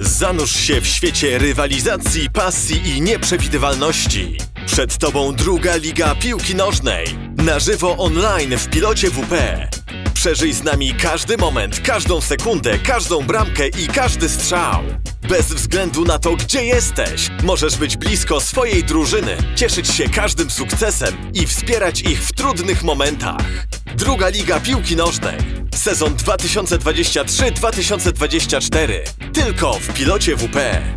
Zanurz się w świecie rywalizacji, pasji i nieprzewidywalności. Przed Tobą druga liga piłki nożnej. Na żywo online w pilocie WP. Przeżyj z nami każdy moment, każdą sekundę, każdą bramkę i każdy strzał. Bez względu na to, gdzie jesteś, możesz być blisko swojej drużyny, cieszyć się każdym sukcesem i wspierać ich w trudnych momentach. Druga Liga Piłki Nożnej. Sezon 2023-2024. Tylko w pilocie WP.